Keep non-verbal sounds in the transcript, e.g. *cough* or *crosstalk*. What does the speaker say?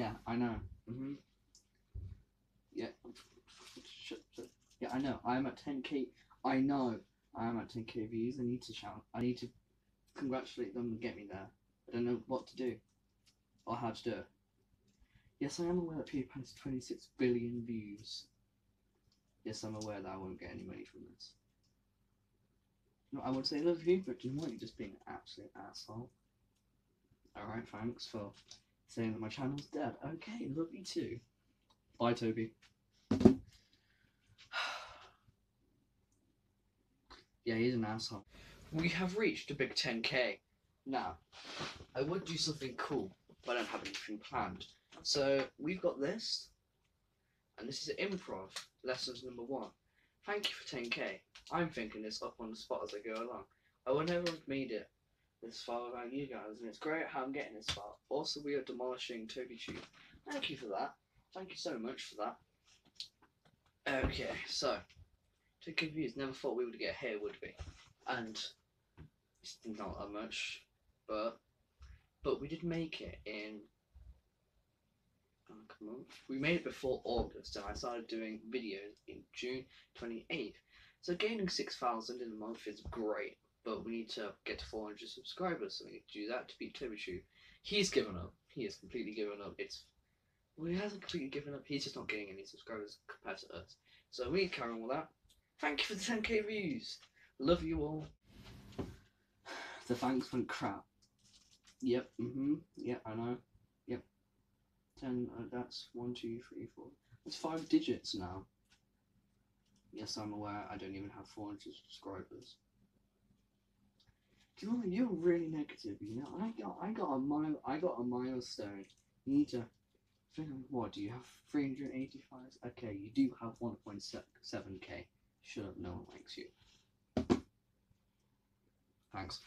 Yeah, I know. Mhm. Yeah. Yeah, I know. I'm at 10k. I know. I'm at 10k views. I need to shout. I need to congratulate them and get me there. I don't know what to do or how to do it. Yes, I am aware that PewDiePie has 26 billion views. Yes, I'm aware that I won't get any money from this. No, I would say love you, but you know what? You're just being an absolute asshole. Alright, thanks for saying that my channel's dead. Okay, love you too. Bye, Toby. *sighs* yeah, he's an asshole. We have reached a big 10k. Now, I would do something cool, but I don't have anything planned. So, we've got this, and this is improv lessons number one. Thank you for 10k. I'm thinking this up on the spot as I go along. I would never have made it this far without you guys, and it's great how I'm getting this far. Also, we are demolishing TobyTube. Thank you for that. Thank you so much for that. Okay, so to confuse, never thought we would get here, would we? And it's not that much, but but we did make it in. Oh, come on. We made it before August, and I started doing videos in June 28th. So gaining 6,000 in a month is great, but we need to get to 400 subscribers, so we need to do that to beat TobyTube. He's given up. He has completely given up. It's well, he hasn't completely given up. He's just not getting any subscribers compared to us. So we need to carry on with that. Thank you for the 10k views. Love you all. The thanks went crap. Yep. Mhm. Yep. I know. Yep. Ten. Uh, that's one, two, three, four. That's five digits now. Yes, I'm aware. I don't even have 400 subscribers. You're really negative. You know, I got, I got a mile, I got a milestone. You need to. Figure. What do you have? 385. Okay, you do have 1.7k. Shut up. No one likes you. Thanks.